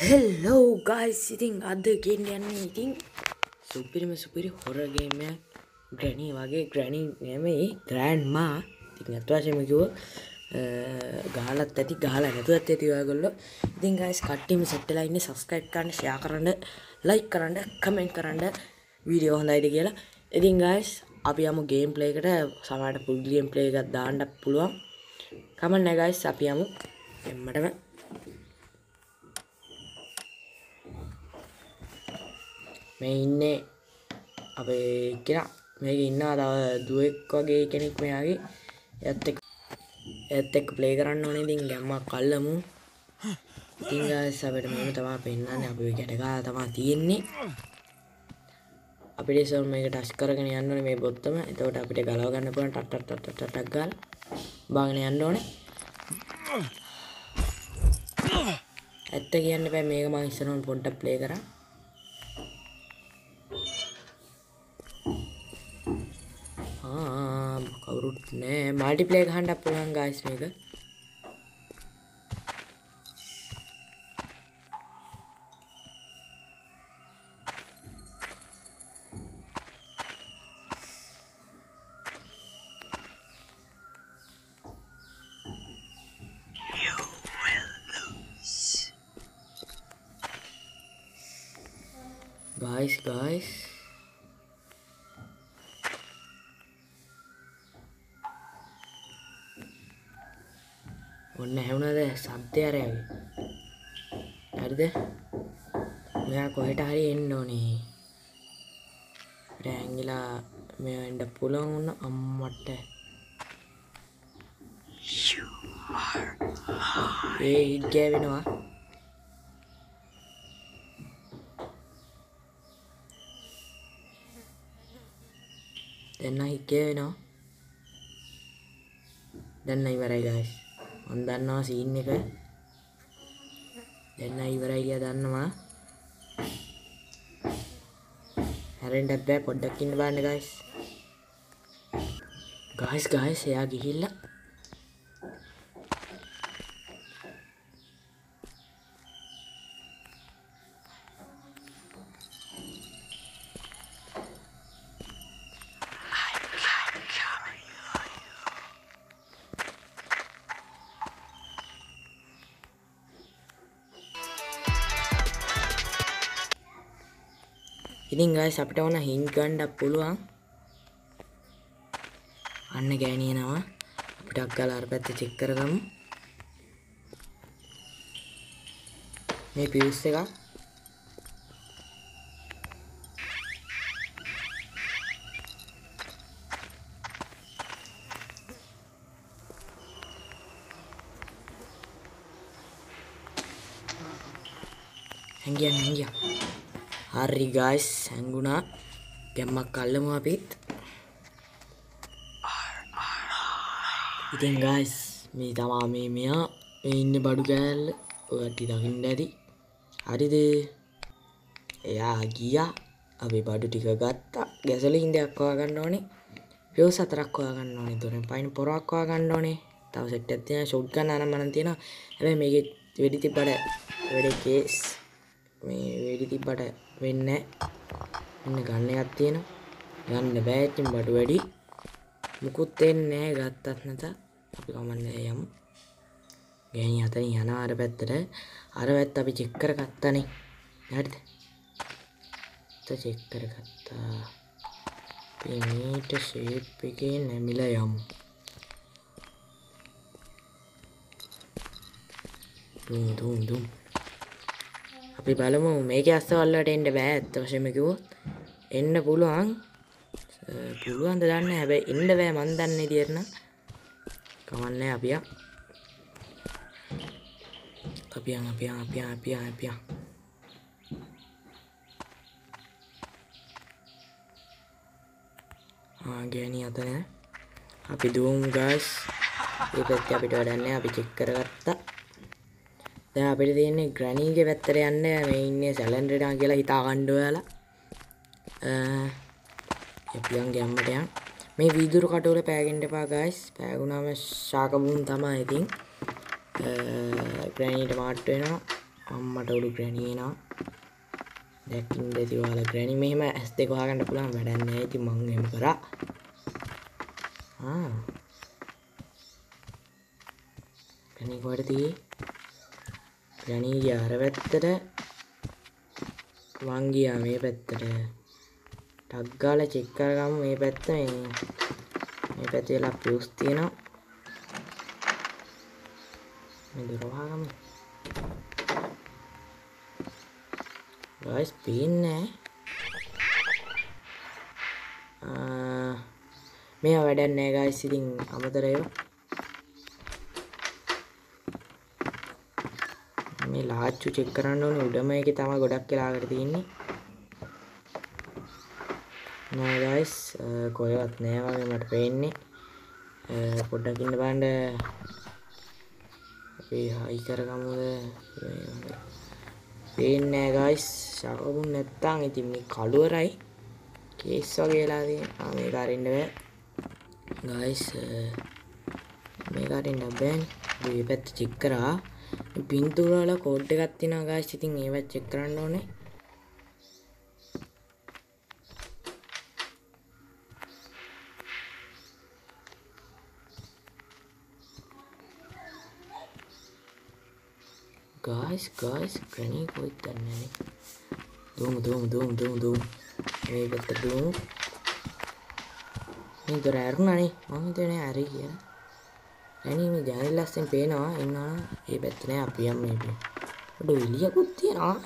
හෙල්ලෝ guys ඉතින් අද ගෙන් යන්නේ ඉතින් සුපිරිම සුපිරි හොරගේමයක් ග්‍රැනී වගේ ග්‍රැනී නෙමෙයි ග්‍රෑන්්මා ඉතින් ඇත්වාශයමකිව ගාලත් ඇති ගාල නැතුවත් ඇතිවාගොල්ල ඉතින් ගයිස් කට්ටිම සෙට්ටලා ඉන්න සස්කයිප් කරන්න ෂයා කරන්න ලයික් කරන්න කමෙන්ට් කරන්න. වීඩියෝ හොඳයිද කියලා. ඉතින් ගයිස් අපි යමු ගේම් ප්ලේකට සමට පුල්ගියම් ප්ලේ එකත් දාන්නක් පුළුවන්. කමන් නැගයිස් අපි යමු. එම්මටම මේ ඉන්නේ අපේ කෙන මේක ඉන්නා තව දුවෙක් වගේ කෙනෙක් මෙයාගේ. ඇත්ත ඇත් එක් ප්ලේ කරන්න ඕනේ. ඉතින් ගැම්මක් කල්ලමු ඉතින් ගාස් අපිට මේක තමා පෙන්වන්නේ අපි ගැටගා තමා තියෙන්නේ. අපිට ඉතින් මේක ටච් කරගෙන යන්න ඕනේ මේ බොත්තම එතකොට අපිට ගලව ගන්න පුළුවන් ටක් ටක් ටක් ටක් ටක් ගාලා බාගෙන යන්න ඕනේ. ඇත්ත කියන්න බෑ. මේක මම ඉස්සරහම පොඩ්ඩක් ප්ලේ කරා ආ කවුරුත් නෑ මල්ටිප්ලේ ගහන්න පුළුවන් ගයිස් මේක. ඒ හිට්ගෑ වෙනවා දෙන්න හික්කේ වෙනවා දැන්න ඉවරයි ගයිස් මන් දන්නවා සීන් එක. දෙන්න ඉවරයි කිය දන්නවා. හැරෙන්ටත් බෑ පොඩ්ඩක් ඉන්න බාන්න ගයිස් ගයිස් ගයිස් එයා ගිහිල්ල ඉතින් ගයිස් අපිට ඕන හින් ගණ්ඩක් පුළුවන්. අන්න ගෑනියනවා අපිටක් ගල අර පැත්ත චෙක් කරගමු. මේ පියුස් එක හැංගියන් හැංගියා හරි ගයිස් හැංගුණා. ගැම්මක් කල්ලමු අපිත්. ඉතින් ගයිස් මේ තමා මේ මෙයා මේ ඉන්න බඩු කෑල්ල ඔයටි දකිින්ට ඇති. හරිද? එයා ගියා. අපි බඩු ටික ගත්තා. ගැසල ඉන්දයක් හොයා ගන්න ඕනේ. පියෝ සතරක් හොයා ගන්න ඕනේ තුරෙන් පයින් පොරක් හොයා ගන්න ඕනේ. තව සෙට් එකක් තියෙනවා. ෂොට් ගන්න අනම් මනම් තියෙනවා. හැබැයි මේකේ වෙඩි තිබ්බට වැඩේ කේස් මේ වෙඩි තිබ්බට වෙන්න. මෙන්න ගන්න එකක් තියෙනවා. ගන්න බෑ ඉතින් බඩු වැඩි. මුකුත් වෙන්නේ නැහැ ගත්තත් නැත. අපි කමන්නේ යමු. ගෑණි අතනින් යන අර පැත්තට. අර පැත්ත අපි චෙක් කරගත්තානේ. හරිද? චෙක් කරගත්තා. අපි මීට ෂේප් එකේ නැමිලා යමු. දුම් දුම් දුම්. අපි බලමු. මේක අස්සවල්ලට එන්න බෑ. ඇත්ත වශයෙන්ම කිව්වොත් එන්න පුළුවන්. පුළුවන්ද දන්න. හැබැයි එන්න බෑ. මන් දන්නේ විදියට නම්. කමන්නේ අපියා. අපියන් අපියන් අපියන් අපියන් අපියන්. ආ ගෑණි අත නෑ. අපි දුවමු ගාස් ඒ පැත්තේ අපිට වැඩක් නෑ. අපි චෙක් කරගත්තා. දැන් අපිට තියෙන්නේ ග්‍රැනීගේ පැත්තට යන්න. මේ ඉන්නේ සැලන්ඩ්‍රඩා කියලා හිතා ගන්න ඔයාලා අපියන් ගැම්මට යන්. මේ වීදුරු කටුවල පෑගෙන්න එපා ගයිස් පෑගුණාම ශාක බුන් තමයි ඉතින්. ග්‍රැනීට මාට්ට වෙනවා. අම්මට උඩු ග්‍රැනීනවා දැක්කින් දෙති ඔයාලා ග්‍රැනි මෙහෙම ඇස් දෙක වහගන්න පුළුවන්. වැඩක් නැහැ ඉතින් මං එහෙම කරා. ආ. ග්‍රැනි කොහෙද තියෙන්නේ ග්‍රැනි ගියා. අර පැත්තට මං ගියා මේ පැත්තට. ටක් ගාලා චෙක් කරගමු මේ පැත්ත මේ. මේ පැත්තේ වෙලා පියුස් තියෙනවා. මේ දොර වහගමු. ගයිස් පේන්නේ නැහැ මේවා වැඩක් නැහැ ගයිස් ඉතින් අමතර ඒවා මේ ලාච්චු චෙක් කරන්න ඕනේ. උඩම එකේ තමයි ගොඩක් වෙලාකට තියෙන්නේ නෑ ගයිස් කොහෙවත් නෑ වගේ මට පේන්නේ. පොඩ්ඩක් ඉන්න බලන්න. අපි හයි කරගමුද? පේන්නේ නෑ ගයිස් ශරමුන් නැත්තම් ඉතින් මේ කළුවරයි කේස් වගේ වෙලා තියෙනවා මේක අරින්න බෑ. ගයිස් මේක අරින්න බෑනේ. මේ පැත්ත චෙක් කරා. පින්තූර වල කෝඩ් එකක් තියෙනවා ගයිස් ඉතින් ඒවත් චෙක් කරන්න ඕනේ. Guys guys granny කොයිද දන්නේ දුමු දුමු දුමු දුමු දුමු මේ පැත්තට දුමු මේ දොර ඇරුණානේ. මම හිතුවේ ඇරි කියලා. Granny මේ ජනෙල් ලස්සෙන් පේනවා? ඉන්නවා මේ පැත්ත නෑ අපි යම් මේ පොඩ එළියකුත් තියෙනවා.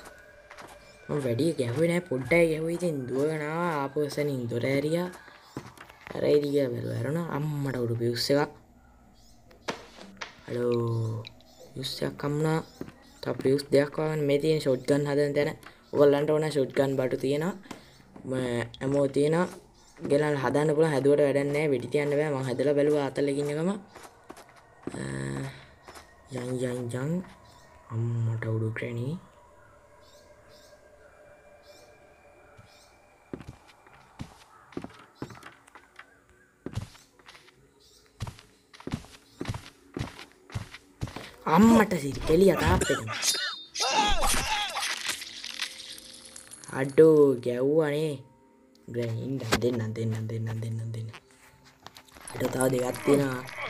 මම වැඩි ගැහුවේ නෑ. පොඩ්ඩයි ගැහුවේ. ඉතින් දුවගෙන ආවා ආපහු එසනින් දොර ඇරියා. අර එළිය බැලුවා ඇරුණා අම්මට උඩු පියුස් එකක්. හලෝ පියුස් එකක් හම්ුණා තව පියුස් දෙයක් වගන්න මේ තියෙන ෂොට් ගන් හදන තැන. ඔයගොල්ලන්ට ඕන ෂොට් ගන් බටු තියෙනවා ඇමෝ තියෙනවා. ගෙනල් හදන්න පුළුවන්. හැදුවට වැඩක් නැහැ වෙඩි තියන්න බෑ. මම හදලා බැලුවා. අතලකින් එකම. යන් යන් යන් අම්මට උඩු ග්‍රැනී අම්මට සිරි එළිය තාත්තකින් අඩෝ ගැව්වනේ. ග්‍රැනින් දෙන්නම් දෙන්නම් දෙන්නම් දෙන්නම් දෙන්න අඩ තව දෙකක්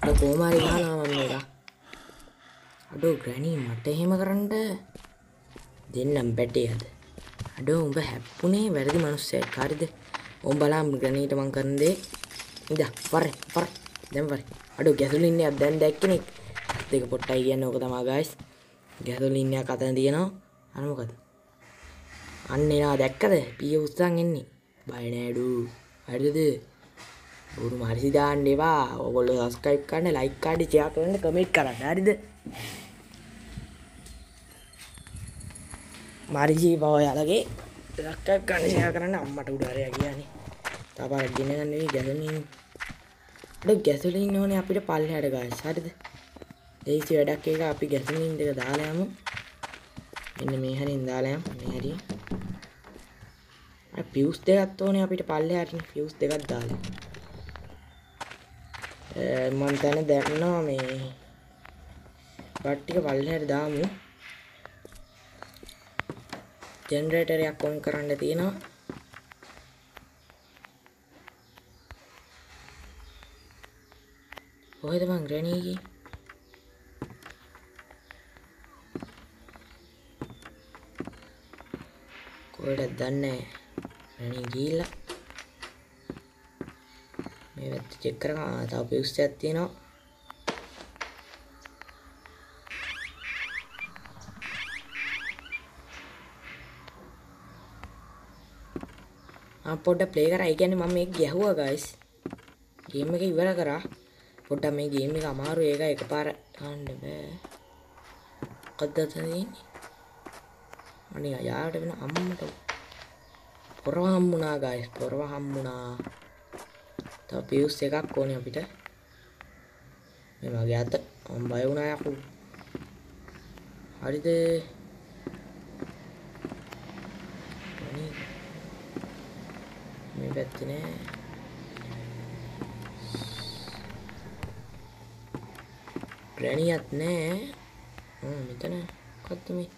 තියෙනවා අඩ කොහොම හරි ගහනවා මම මේක. අඩෝ ග්‍රැනි මට එහෙම කරන්න දෙන්නම් බැටේ අද. අඩෝ උඹ හැප්පුනේ වැරදි මිනිස්සෙක් හරිද? උඹ බලන්න ග්‍රැනීට මං කරන දේ. ඉඳ වරේ වරේ. දැන් වරේ. අඩෝ ගැසුලින් එකක් දැන් දැක්කනේ දෙක පොට්ටයි කියන්න ඕක තමා ගයිස් ගැසුලින් එකක් අතන තියෙනවා. අර මොකද? අන්න එනවා දැක්කද? පිය උත්සන් එන්නේ. බය නෑඩු හරිද බොරු මරිසි දාන්න එපා. ඔයගොල්ලෝ සබ්ස්ක්‍රයිබ් කරන්න ලයික් කරන්න ෂෙයා කරන්න කමෙන්ට් කරන්න. හරිද? මරිසි බව යාලගේ සබ්ස්ක්‍රයිබ් කරන්න ෂෙයා කරන්න අම්මට උඩාරය කියන්නේ. තාපාරක් ගෙන ගන්න වෙයි ගැසුලින් අර ගැසුලින් ඕනේ අපිට පල්ලෙහාට ගාස්. හරිද? ලේසි වැඩක් එක අපි ගැසුලින් දෙක දාලා යමු. මෙන්න මේ හරින් දාලා යමු. මේ හරිය පියස් දෙකත් ඕනේ අපිට පල්ලෙහාට පියස් දෙකක් දාලා. Eh, මම දැන දැම්නවා මේ බට් ටික පල්ලෙහාට දාමු ජෙනරේටරයක් ඔන් කරන්න තියෙනවා. කොහෙද මං ග්‍රැනී ගියේ කොහෙටද දන්නේ රණී ගිහිල්ලා. මේ පැත්ත චෙක් කරගන්න. තව පියුස් එකක් තියෙනවා. ආ පොඩ්ඩක් ප්ලේ කරා. ඒ කියන්නේ මම මේක ගැහුවා ගයිස් ගේම් එක ඉවර කරා. පොඩ්ඩක් මේ ගේම් එක අමාරු ඒක එකපාර ගන්න බෑ. මොකද්ද තියෙන්නේ? අනේ යාට වෙන අම්මට පොරව හම්බුණා ගයිස් පොරව හම්බුණා තව පියුස් එකක් ඕනේ අපිට. මේ වගේ අත මම බය වුණා යකෝ. හරිද? මේ පැත්තේ නෑ. ග්‍රැනියත් නෑ. මෙතන කොත්ත මේ?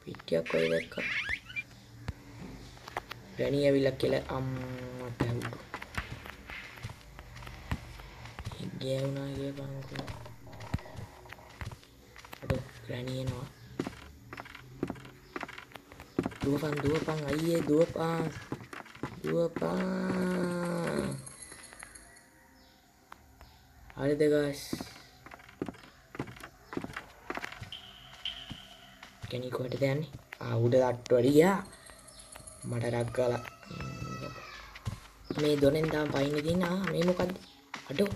පිටියක් කොයි දැක්ක. ග්‍රැනී ඇවිල්ලා කියලා අම්මට ඇව්ටු ගෑවුනා කිය බංකෝ අඩෝ ග්‍රැනී එනවා දුවපන් දුවපන් අයියේ දුවපන්. දුවපන්. හරිද ගස් කෙනෙක් කොහෙටද යන්නේ? ආ උඩ තට්ටුවට ගියා. මට රක් ගාලා. මේ දොරෙන් තාම පයින්න තියෙන ආ මේ මොකද්ද? අඩෝ.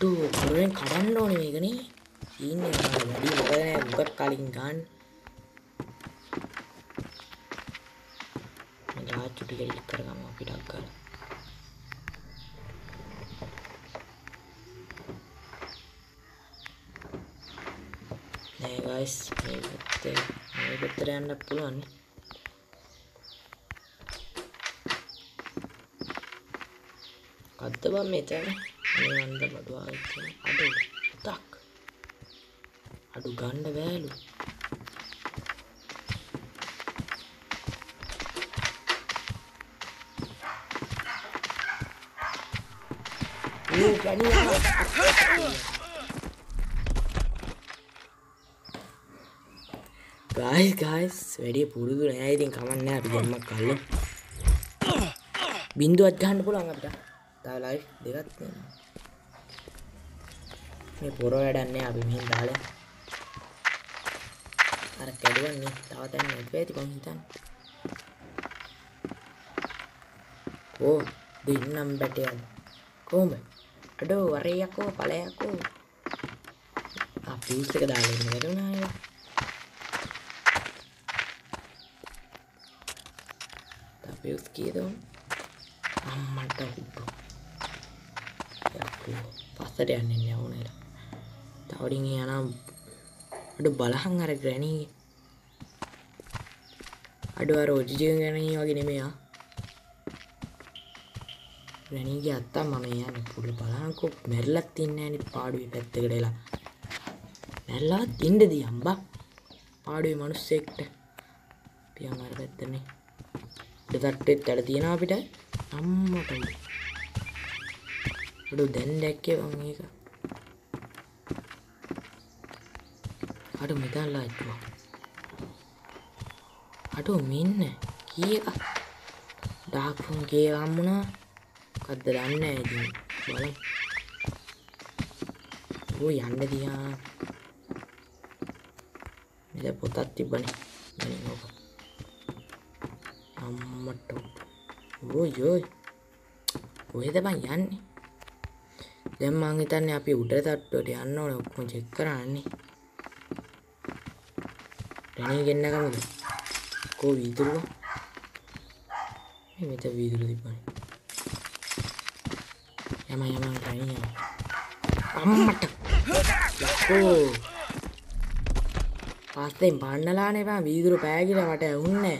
අඩෝ දොරෙන් කඩන්න ඕනේ මේකනේ. සීන් එක වැඩි මොකද නෑ මුගක් කලින් ගන්න මම ආච්චු ටික ඉලක් කරගමු අපිට අක්කලා නෑ ගයිස් මේ පැත්තේ මේ පැත්තට යන්න පුළුවන්. නේ කද්ද බං මෙතන මේ වන්ද බඩු ආවිත් අඩු තක් අඩු ගන්න බෑලු. ඌ ගනියා ගායි ගයිස් වැඩිය පුරුදු නෑ. ඉතින් කමන්න අපි දෙම්මක් කල්ල බින්දුවත් ගහන්න පුළුවන් අපිට. තව ලයිෆ් දෙකක් තියෙනවා. මේ පොර වැඩන්නේ අපි මෙහෙන් දාලා. අර කැඩුවන්නේ තව තැන් නැති වෙයිද කොහොම හිතන්නේ. ඕ දෙන්නම් බැටයන් කොහොමද? අඩෝ වරේයකෝ ඵලයකෝ ආ පියුස් එක දාලා ඉන්න වැඩුණා ඒවා Tapos quiero අම්මට උඩු. යකෝ පස්සට යන්නේ නෑ ඕනෙලා තවඩින් යනම් අඩු බලහන් අර ග්‍රැනී අඩු අර ඔජිජන් ගැනී වගේ නෙමෙයා ග්‍රැනීගේ අත්තා මම යන්න පුඩ බලංකෝ මැරලත් තින්න ඇනි පාඩුවේ පැත්තකට එලා. මැරලාත් ඉන්ඩදී අම්බා. පාඩුවේ මනුස්සෙක්ට. පියන් අර පැත්තනේ. තට්ටෙත් ඇඩ තියෙන අපිට. අම්මට අඩු දැන් දැක්කේ වං ඒක. අඩු මෙතන්ලා ඇත්තුවා අඩු මෙන්න කියක ඩාක්ෆුන් කිය අම්මුණා. කද්ද දන්න ඇති බල ඕ යන්න දිහා මෙ පොතත් තිබ්බනේ. ඕක. අම්මට ඕයි යෝයි කොහෙද බං යන්නේ? දැන් මං හිතන්නේ අපි උඩ තට්ටුවට යන්න ඕනේ. ඔක්කොම චෙක් කරන්නේ රණී ගෙන්න කමුද කෝ වීදුරුව? මේ මෙතන වීදුරු තිබ්බනේ. යම යම රණී යම අම්මට! යකෝ! පස්සෙන් බන්නලානේ බං වීදුරු පෑගිලා මට ඇහුන්නේ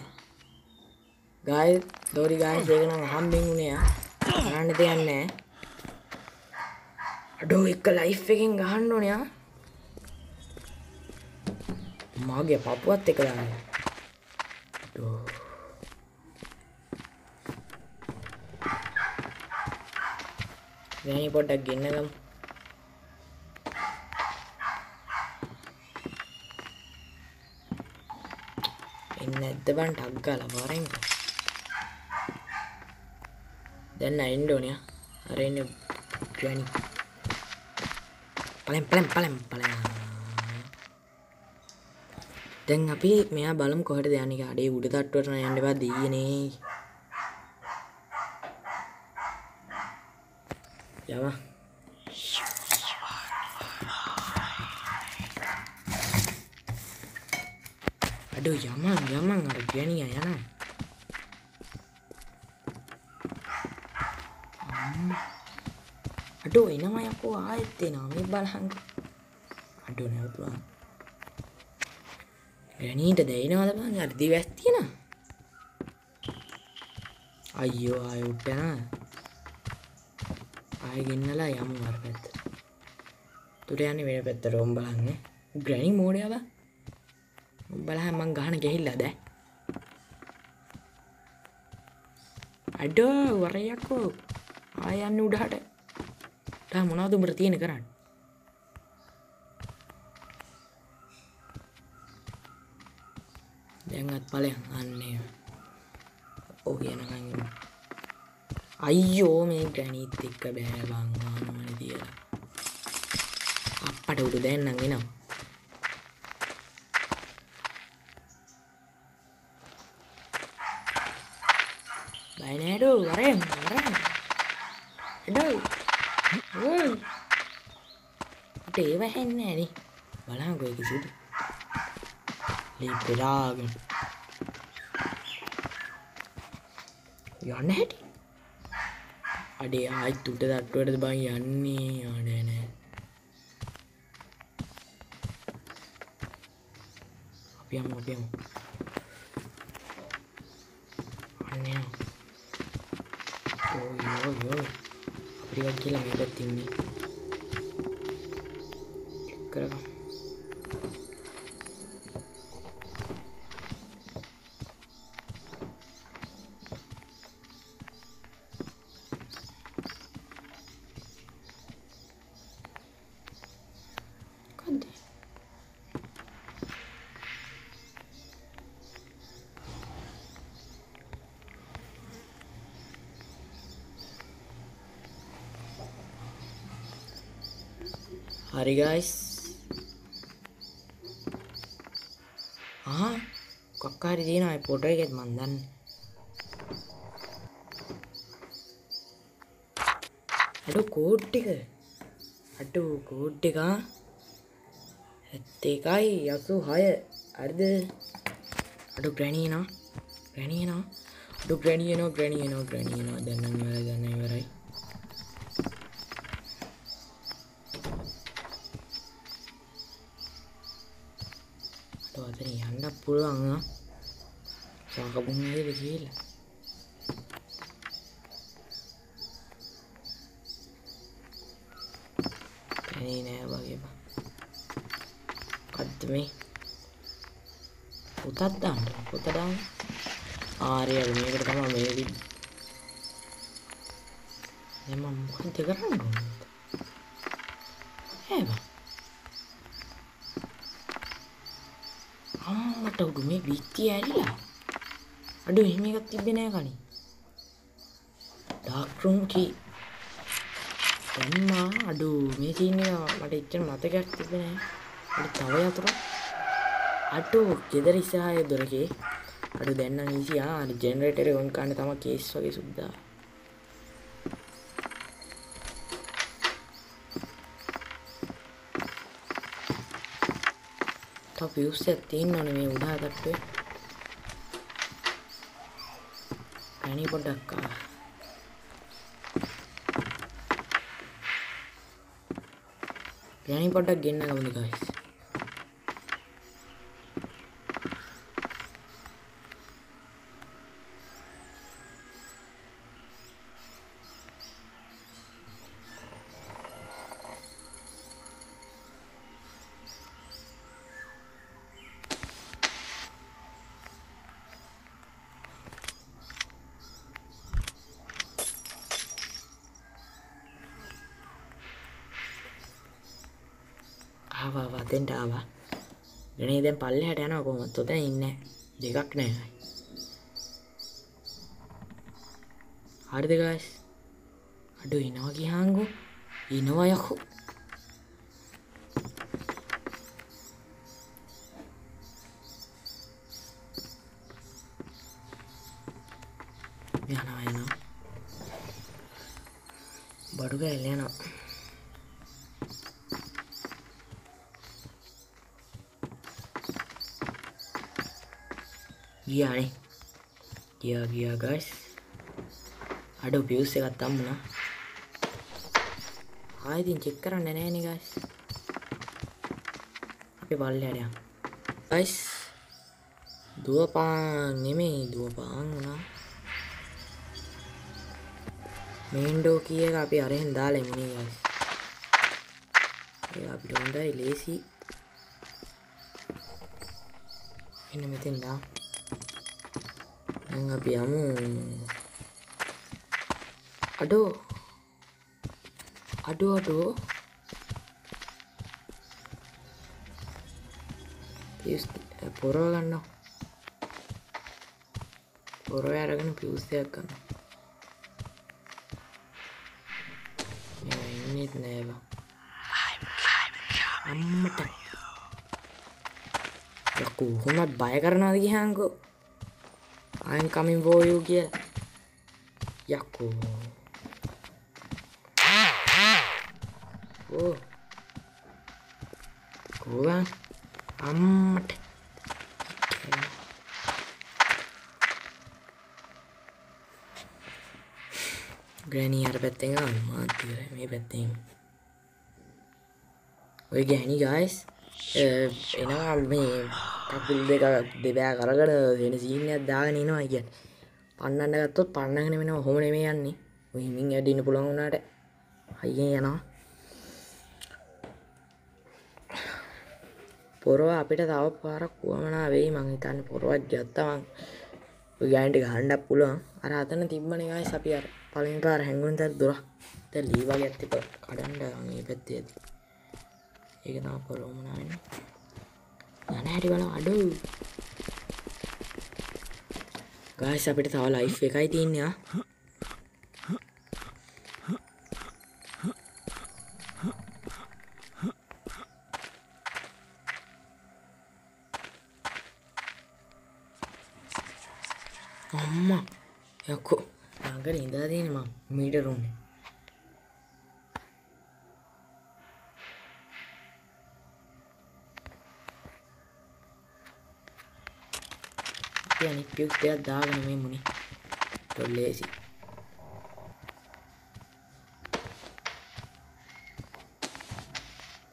ගාය දෝරි ගාය සේකනම් හම්බෙන් උනේ ආ. කරන්න දෙයක් නැහැ අඩෝ එක ලයිෆ් එකෙන් ගහන්න ඕනේ ආ. මාගේ පපුවත් එක දාන්න අඩෝ ගෑණි පොඩ්ඩක් ගෙන්න ගමු එන්න ඇද්ද බන් ටක් ගාලා පාරෙන් දැන් අයින්න ඕනේ අර ඉන්න ගෑණි පලෙන් පලෙන් පලෙන් පලෙන් දැන් අපි මෙයා බලමු කොහෙටද යන්නේ කියලා. අඩේ උඩ තට්ටුවට නම් යන්න එපා දෙයියනේ. යවා. අඩෝ යමන් යමන් අර ගෑණියා යනවා. අඩෝ එනවා යකෝ ආයෙත් එනවා මේ බලහන්. අඩෝ නැවතුණා. ග්‍රැනීට දැයිනවද බං අර දිවැස් තියෙන අයියෝ ආය උට්ටන ආය ගෙන්නලා යමු අර පැත්තට තුර යන්නේ වෙන පැත්තට. ඕම් බලන්න. ග්‍රැනි මෝඩය බං. බලහ මං ගහන ගෙහිල්ලා දැ. අඩෝ වරයක්කෝ ආයන්න උඩහට. ටා මොනාදුමට තියෙන කරන්න? දැන්ත් පලයන් අන්නේ ඕ කියනකන්න අයියෝ මේ ගැනීත් එක්ක බෑබංවානමන කියලා. අපට උඩු දැන්නගෙනම් බයිනඩු වරෙන් වරන්. එඩ ට ඒව හැන්න ඇනි බලාගොයක සුදු. ලිපෙරාගෙන යන්න හැටි? අඩේ ආයිත් තුට දට්ටුවට බං යන්නේ? ආනෑනෑ අපියම අපියම අන්නය යෝ. යෝ අපිවත් කියලා මේ පැත්තින්නේ කරගම් හරි ගයිස් ආ කොක්කාරි තියෙනවා ඒ ෆොටෝ එකෙත් මන් දන්නේ. අඩෝ කෝඩ් ටික. අඩෝ කෝඩ් ටික ඇත්තේකයි යසු හය අර්ද අඩු ප්‍රැණීනවා ප්‍රැණීනවා අඩු ප්‍රැණියනවා ප්‍රැණියනවා ප්‍රැණියනවා දැන්නම් ඉවරයි දැන්න ඉවරයි අඩු අතන යන්න පුළුවන් සාකබුන්නේද කියලා පැණී නෑ වගේ බං මොකද්ද මේ පුතත් දාන්න පුත දාන්න ආරය මේකට තමයි මේ විදි දැන් මම මොකද කරන්න ඕනද ඒව අම්මට උඩු මේ විත්තිය ඇරිලා. අඩු එහෙම එකක් තිබ්බේ නෑ කලින්. Dark room key. දැම්මා අඩු මේ සීන් එක මට එච්චර මතකයක් තිබ්බේ නෑ. අඩු තව යතුරු අඩු ගෙදර ඉස්සරහේ දොරකේ අඩු දැන් නම් ඊසි ආ අර ජෙනරේටර් එක ඔන් කරන්න තමයි කේස් වගේ සුද්දා. තව ෆියුස් එකක් තියෙනවනේ මේ උඩහ තට්ටුවේ පැණි පොඩ්ඩක් ආ පැණි පොඩ්ඩක් ගෙන්න ගමුද guys ආවා ආවා. දෙන්ට ආවා ගනේ දැන් පල්ලෙහාට යනවා කොහොමද? ඔතන ඉන්නේ දෙකක් නෑ හරිද guys? අඩෝ එනවා ගියාංගෝ. එනවා යකෝ යනවා යනවා බඩු කෑල්ල යනවා ගියානේ ගියා ගියා ගයිස් අඩෝ පියුස් එකක් තම්මුණා ආයෙදින් චෙක් කරන්න නෑනේ ගයිස් අපි පල්ලෙහාට යමු ගයිස් දුවපාන් නෙමෙයි දුවපාන් වුණා. මේන් ඩෝ කී එක අපි අරහෙන් දාලා එමුනේ ගයිස් ඒක අපිට හොඳයි ලේසි එන්න මෙතෙන් දා abbiamo aduh, aduh, ado eh, puro lano ya, ya, kan ya, era gano più secca neva amma ta aku honat bae karna di hango I'm coming for you, Gia. Yaku. Oh. Kurang amat. Granny ada betting bad mati on. ini betting. Oke, Granny, guys. eh, ini know, කකුල් දෙක දෙබෑ කරකට වෙන සීනයක් දාගෙන එනවා කිය පන්නන්න ගත්තොත් පන්නගෙන වෙන හොම නෙමේ යන්නේ. හිමින් ඇඩින්න පුළන් වුණට හයිගෙන් යනවා. පොරව අපිට තව පාරක් වුවමනා වෙයි. මං හිතන්න පොරවත් ගත්තමන් ගෑන්ට ගහන්ඩක් පුළුවන්. අර අතන තිබ්බන එකයි සපි අර පලින් පාර හැඟුන් තැ දුර ත ලීවා ඇත්තික කඩන්ඩ ඒ පැත්තේ ඇති. ඒක තම පොරෝමනාවෙන්න අනහැරි බල අඩු ගායිස් අපිට තව ලයිෆ් එකයි තියෙන්නේ ආ. අම්මා යකෝ. ළඟට ඉඳලා තියෙන්නේ මම මීටරුන්නේ අපි අනිත් පියුස් දෙයක් දාගෙන මේ මුනි. තොල්ලේසි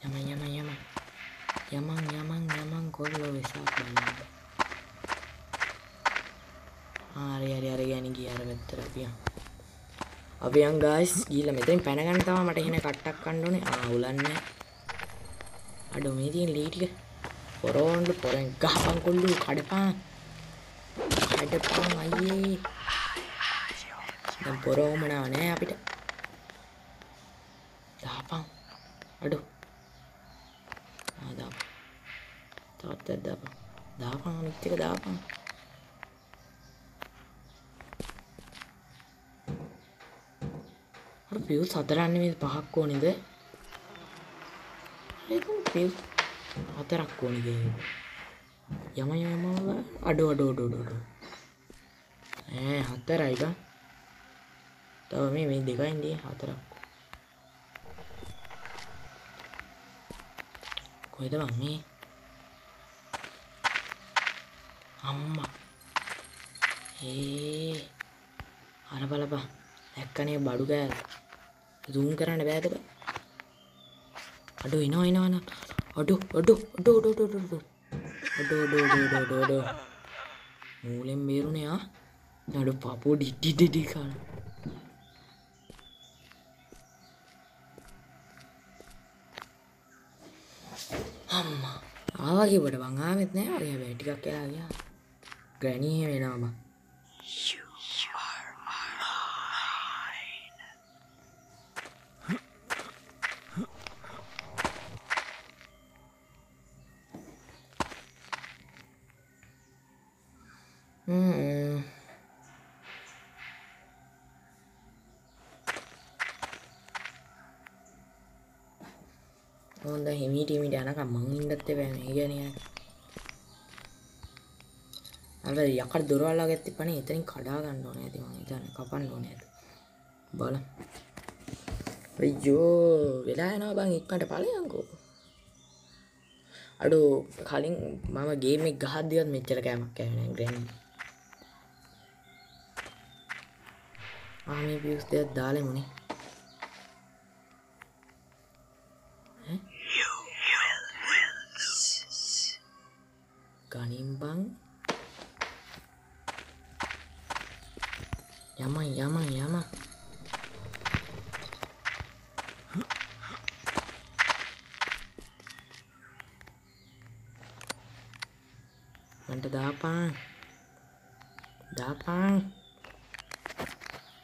යමන් යමන් යමන්. යමන් යමන් යමන් කොල්ලෝ වෙසා බලන්න. හරි හරි හරි ගැන ගිය අර පැත්තට අපි යන් අපි යන් ගායිස් ගිහලා මෙතෙන් පැන ගන්න තමයි මට එහෙන කට්ටක් කන්න ඕනේ. ආ උලන්නේ අඩෝ මේ තියෙන ලී ටික. පොරෝන්ඩ පොරෙන් ගහපන් කොල්ලු කඩපන්. කඩපන් අයියේ දැන් පොරෝමනාව නෑ අපිට. දාපන්. අඩෝ. ආ දාපන්. තවත් එකක් දාපන්. දාපන් අනිත් එක දාපන්. අර පියුස් හතරන්නේ මේ පහක් ඕනේද ඒක පියුස් හතරක් ඕනේද යම යම අඩෝ අඩෝ අඩෝ අඩෝ. ඈ හතරයි බං. තව මේ මේ දෙකයි ඉන්නේ හතරක්. කොහෙද බං මේ? අම්මා. ඒ අර බලපන්. දැක්කනේ බඩු කෑල්ල zoom කරන්න බෑද බෑ? අඩෝ එනවා එනවා එනවා අඩෝ අඩෝ අඩෝ අඩෝ අඩෝ අඩෝ අඩෝ. අඩෝ අඩෝ අඩෝ අඩෝ මූලෙන් බේරුනේ ආ? නඩු පපෝ ඩිට්ටිටි කාල අම්මා ආවගේ බඩ වංආවෙත් නෑ ඔය හැබැයි ටිකක් එලා ගියා ග්‍රැනී වෙනවා මම හොඳ හිමීට හිමීට යනකම් මං ඉන්නත් එපා මේ ගැන අර යකඩ දොරවල් වගේ තිබ්බනේ එතනින් කඩා ගන්න ඕනේ ඇති මං හිතන්නේ. කපන්න ඕනේ ඇති බලමු අයියෝ වෙලා යනවා බං ඉක්මනට ඵලයන්කෝ. අඩෝ කලින් මම ගේම් එක ගහද්දිවත් මෙච්චර කෑමක් කෑවේ නෑ ග්‍රෑන්ඩ් ආ මේ views දෙයක් දාලෙමුනේ ඈ? ගනින් බං යමන් යමන් යමන් ඒකන්ට දාපාන් දාපාන්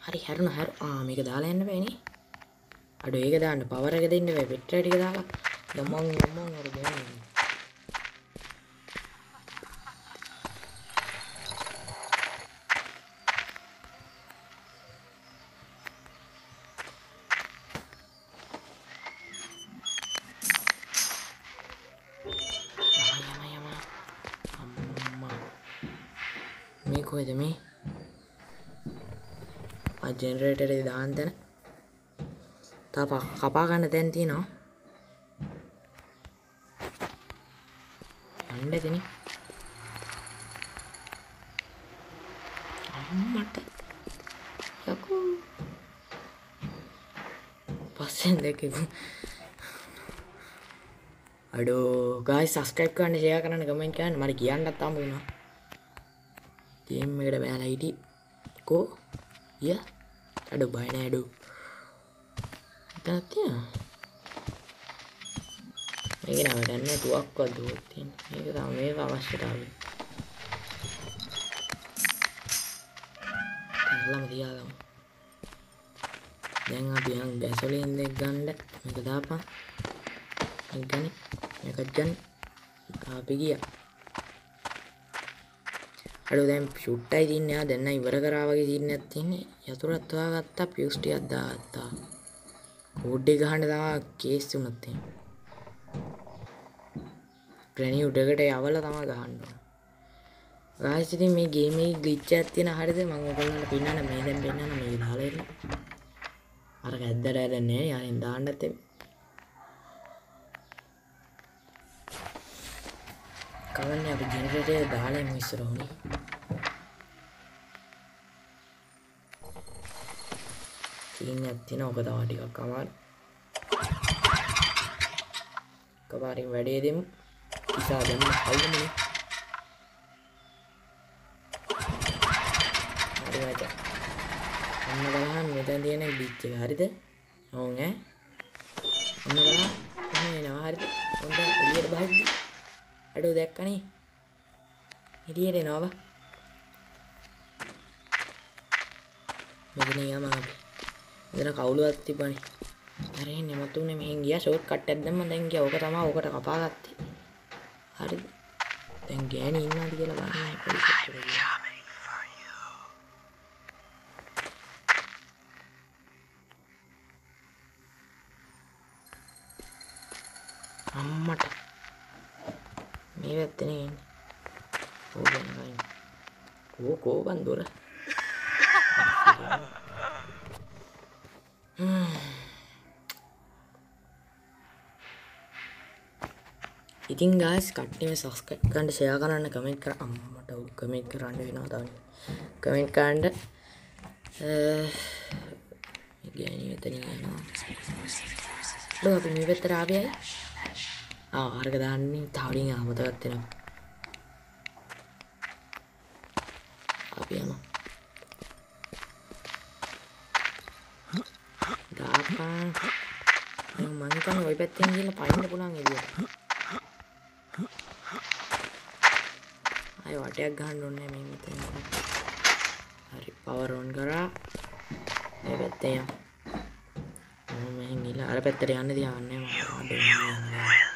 හරි හැරුණ හැර මේක දාලා එන්න බෑනේ අඩු ඒක දාන්න පවර එක දෙන්න බෑ. පෙට්‍ර ටික දාලා. ගමන් ගමන් අර ගමන් ජෙනරේටරේ දාන්න තැන තව කපා ගන්න තැන් තියෙනවා. යන්න දෙන අම්මට යකෝ. පස්සෙන් දැකපු. අඩෝ ගායි සස්ක්‍රයිබ් කරන්න ෂෙයා කරන්න කමෙන්ට් කරන්න. මට කියන්නත් හම්බ වෙනවා. ගේම් එකට බෑලා හිටි. කෝ? ය? අඩු බය නෑ අඩු එතනක් තියෙනවා මේක නම ගන්න තුවක්වත් දුවත් තියෙන මේක තමයි මේක අවශ්‍යතාවය ළම තියාගමු දැන් අපි යන් ගැසොලින් දෙක ගන්න මේක දාපන් මේක ගන්න මේකත් ගන්න අපි ගියා අඩු දැන් ෂුට්ටයි තින්නේ. ආ දැන් ඉවර කරා වගේ තින්නයක් තින්නේ. යතුරත් හොයාගත්තා පියුස් ටිකක් දාගත්තා. කෝඩ් එක ගහන්න තමයි කේස් උනත් එහෙම ග්‍රැනි උඩකට යවලා තමයි ගහන්න ඕන. ගායිස් ඉතින් මේ ගේම් එකේ ග්ලිච් එකක් තියෙන හරියද මම ඔයගොල්ලන්ට පින්නන්න මේ දැන් පෙන්නන්න මේ දාලා ඉන්න අර ගැද්දට ඇරෙන්නේ යන්නේ දාන්නත් එමේ කවන්නේ අපි ජෙනරේටර් දාලා එමු ඉස්සර උනේ සීනයක් තියෙන ඔක තව ටිකක් අමාරු කපාරින් වැඩේ දෙමු. ඉසා දැම්ම කල්ලමුනේ හරි මචං. ඔන්න බලන්න මෙතන තියෙන බිච් එක හරිද? ඔව් ඈ. ඔන්න බලන්න ඔන්න එනවා හරිද? ඔන්න එළියට බහිද්දි. අඩෝ දැක්කනේ. එළියට එනවා බා. මෙතන යම අපි. මෙතන කවුලුවක් තිබ්බනේ අර එන්නේ මතුනේ මෙහෙන් ගියා ෂෝට් කට් එකක් දැම්ම දැන් ගියා. ඕක තමයි ඕකට කපාගත්තේ හරිද දැන් ගෑණි ඉන්නවද කියලා බලන්න. අම්මට. මේ පැත්තනේ ඉන්නේ. ඕ ගැන කයින් කෝ කෝ බන්දුර ඉතින් ගාස් කට්ටිම සස්කට් කන්ඩ ෂයා කරන්න කමෙන්ට් කර අම්මට කමෙන්ට් කරන්න වෙනවා තවන්න කමෙන්ට් කාන්ඩ ගැනි වෙතන යනවා. ලෝ අපි මේ පැත්තට ආවයයි ආ අර්ග දාන්නේ තවලින් අමතගත්තෙනවා අපි යමු. දාපන්. මම හිතන්නේ ওই පැත්තෙන් ගිහලා පයින්න පුළුවන් එළියට. අය වටයක් ගහන්න ඕනේ මේ මෙතන. හරි පවර් ඔන් කරා. මේ පැත්තේ යමු. මම මෙහෙන් ගිහලා අර පැත්තට යන්න තියන්නේ මම. අඩේ යන්නේ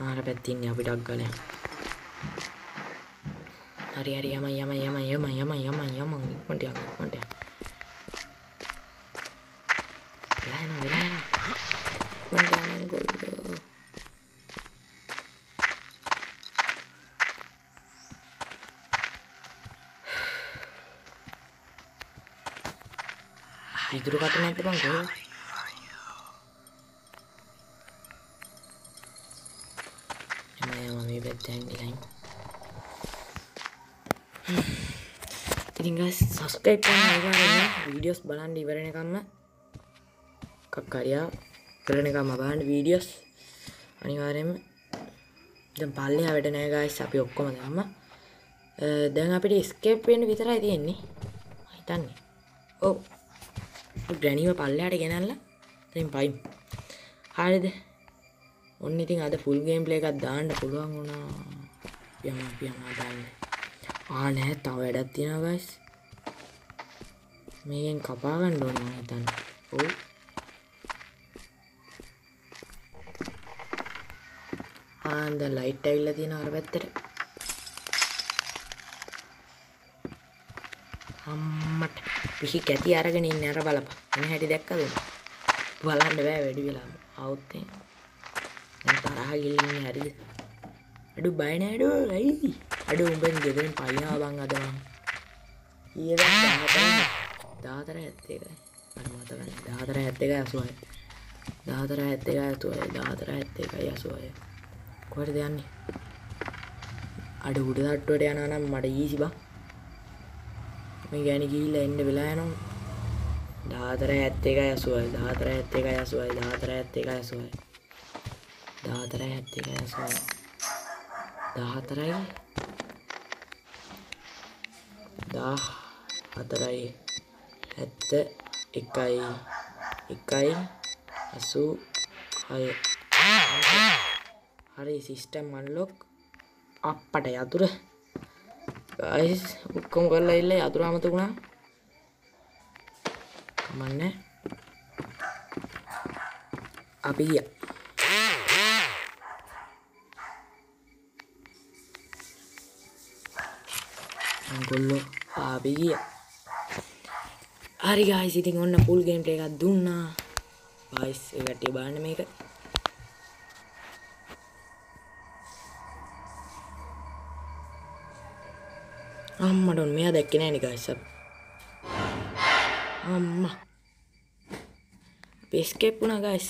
ආර පැත්තින්නේ අපි ඩක් ගලයන් හරි හරි යම යම යම යම යම යම යම ඉක්මනට යන්න ඉක්මනට යන්න වෙලා යනවා වෙලා යනවා ඉක්මනට යන්න ගොල්ලෝ ඉදිරි කට නැද්ද බං කොහෙද එම යම මේ පැත්තෙන් ගිහින් ඉතින් ගස් සස්ක්‍රයිබ් කරන්න අනිවාර්යෙන් වීඩියෝස් බලන්න ඉවර වෙනකම්ම එකක් හරියා ඉවර වෙනකම්ම බලන්න වීඩියෝස් අනිවාර්යෙන්ම දැන් පල්ලෙහා වැඩ නැහැ ගායිස් අපි ඔක්කොම දැම්ම දැන් අපිට escape වෙන්න විතරයි තියෙන්නේ මම හිතන්නේ ඔව් ග්‍රැනිව පල්ලෙහාට ගෙනල්ලා ඉතින් පයින් හරිද? ඔන්න ඉතින් අද ෆුල් ගේම් ප්ලේ එකක් දාන්න පුළුවන් වුණා. පියම පියම දාන්න ආ නෑ තව වැඩක් තියෙනවා guys. මේකෙන් කපා ගන්න ඕනේ මම හිතන්නේ. ඔව්. ආ දැන් ලයිට් ඇවිල්ලා තියෙනවා අර පැත්තට අම්මට පිහි කැටි අරගෙන ඉන්නේ අර බලපන්. එන හැටි දැක්කද බලන්න බෑ වැඩි වෙලාම આવුත් එහෙම. දැන් තරහ ගිල්ලින්නේ හරිද? අඩු බය නෑ අඩු. ඇයි? අඩු උඹෙන් ගෙදරින් පයින්නවා බං අද මං? ඊයේ දැන් 14 14 71යි මට මතක නැහැ 14 71 80යි 14 71 80යි 14 71 කොහෙටද යන්නේ? අඩු උඩ තට්ටුවට යනවා නම් මට ඊසි බං. මේ ගෑණි ගිහිල්ලා එන්න වෙලා යනවා. 14 71 80යි 14 71 80යි 14 71 80යි 14 71 14යි 14යි හැත්ත එකයි එකයි. අසු හය. හරි සිිස්ටම් අන්ලොක් අපට යතුර. ගයිස් ඔක්කොම කරලා ඉල්ල යතුර අමතු වුණා. කමන්න. අපි ගිය. ගොල්ලෝ අපි ගිය. හරි ගායිස් ඉතින් ඔන්න පුල් ගේම් ප්ලේ එකක් දුන්නා. ගයිස් ඒ කට්ටිය බලන්න මේක. අම්මට ඔන්න මෙයා දැක්කේ නෑනේ ගයිස් අම්මා. අපි escape වුණා ගයිස්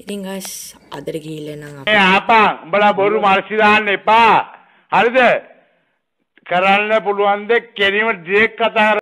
ඉතින් ගයිස් අදට ගිහිල්ලා නම් අපි මේ ආපා උඹලා බොරු මර්සි දාන්න එපා. හරිද? කරන්න පුළුවන් දෙයක් කෙලිම ඩිරෙක්ට් කතා